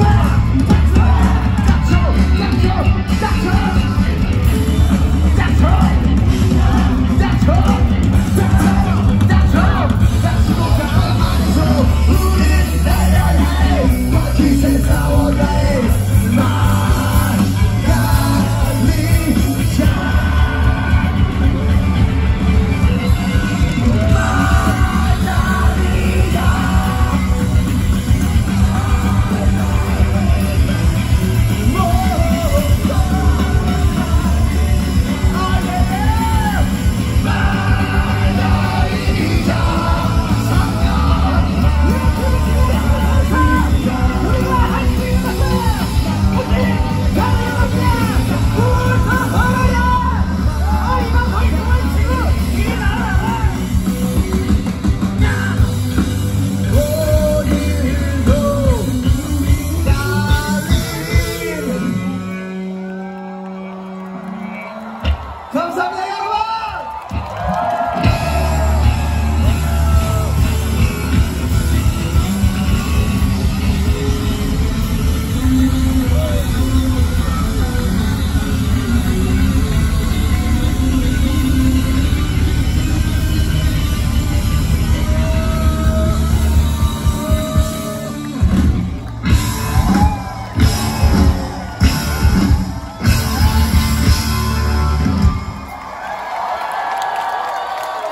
Wow!